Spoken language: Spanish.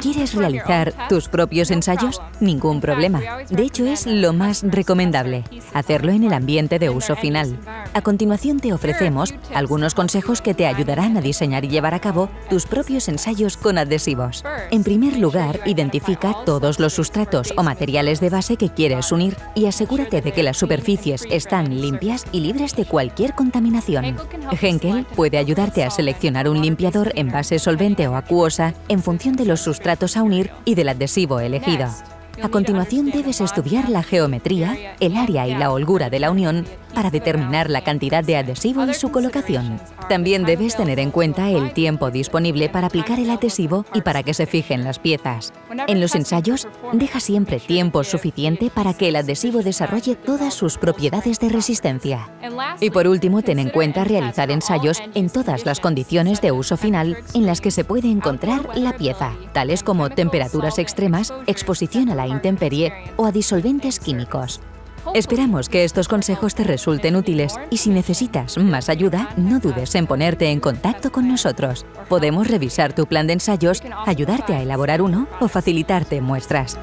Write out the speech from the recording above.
¿Quieres realizar tus propios ensayos? Ningún problema. De hecho, es lo más recomendable, hacerlo en el ambiente de uso final. A continuación te ofrecemos algunos consejos que te ayudarán a diseñar y llevar a cabo tus propios ensayos con adhesivos. En primer lugar, identifica todos los sustratos o materiales de base que quieres unir y asegúrate de que las superficies están limpias y libres de cualquier contaminación. Henkel puede ayudarte a seleccionar un limpiador en base solvente o acuosa en función de los sustratos a unir y del adhesivo elegido. A continuación debes estudiar la geometría, el área y la holgura de la unión para determinar la cantidad de adhesivo y su colocación. También debes tener en cuenta el tiempo disponible para aplicar el adhesivo y para que se fijen las piezas. En los ensayos, deja siempre tiempo suficiente para que el adhesivo desarrolle todas sus propiedades de resistencia. Y por último, ten en cuenta realizar ensayos en todas las condiciones de uso final en las que se puede encontrar la pieza, tales como temperaturas extremas, exposición a la intemperie o a disolventes químicos. Esperamos que estos consejos te resulten útiles y si necesitas más ayuda, no dudes en ponerte en contacto con nosotros. Podemos revisar tu plan de ensayos, ayudarte a elaborar uno o facilitarte muestras.